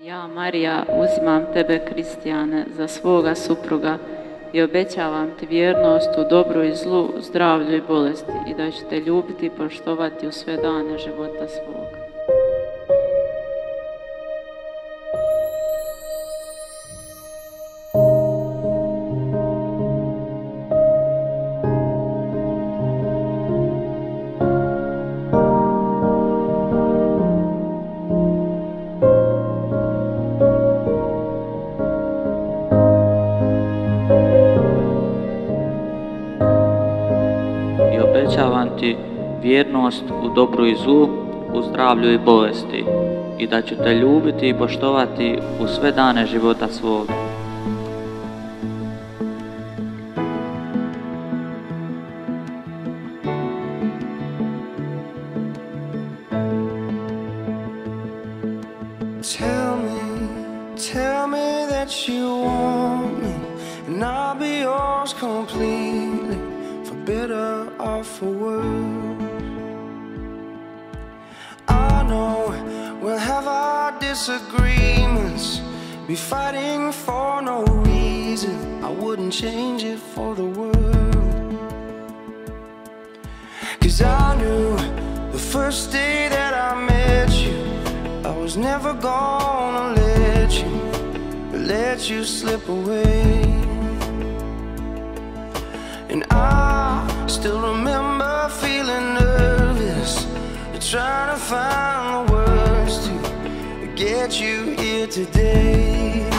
Ja, Marija, uzimam tebe, Kristijane, za svoga supruga i obećavam ti vjernost u dobru i zlu, zdravlju i bolesti i da ću te ljubiti i poštovati u sve dane života svoga. Obećavam ti vjernost u dobru i zlu, u zdravlju i bolesti i da ću te ljubiti i poštovati u sve dane života yours completely, better or for worse. I know we'll have our disagreements, be fighting for no reason. I wouldn't change it for the world. Cause I knew the first day that I met you, I was never gonna let you, let you slip away. And I still remember feeling nervous, trying to find the words to get you here today.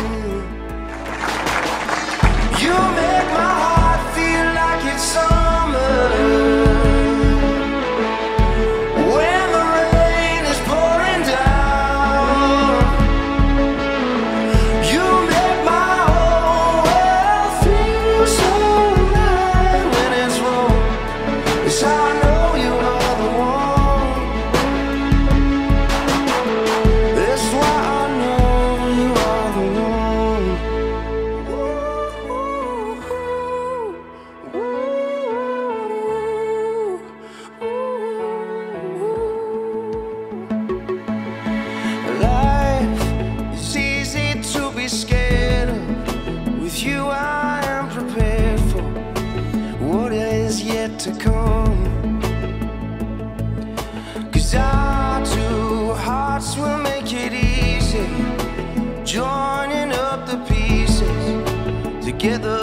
To come. Cause our two hearts will make it easy, joining up the pieces together